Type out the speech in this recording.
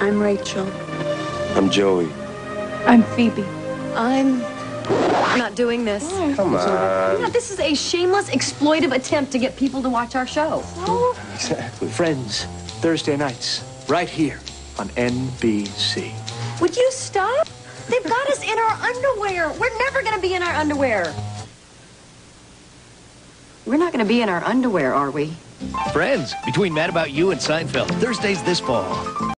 I'm Rachel. I'm Joey. I'm Phoebe. I'm not doing this. Come on. Yeah, this is a shameless, exploitive attempt to get people to watch our show. Exactly. Friends, Thursday nights, right here on NBC. Would you stop? They've got us in our underwear. We're never going to be in our underwear. We're not going to be in our underwear, are we? Friends, between Mad About You and Seinfeld, Thursdays this fall.